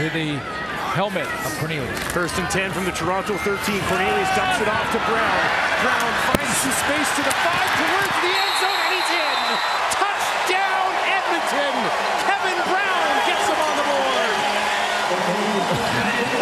to the helmet of Cornelius. First and 10 from the Toronto 13. Cornelius dumps it off to Brown. Brown finds some space to the five towards the end zone, and he's in. Touchdown, Edmonton. Kevin Brown gets him on the board.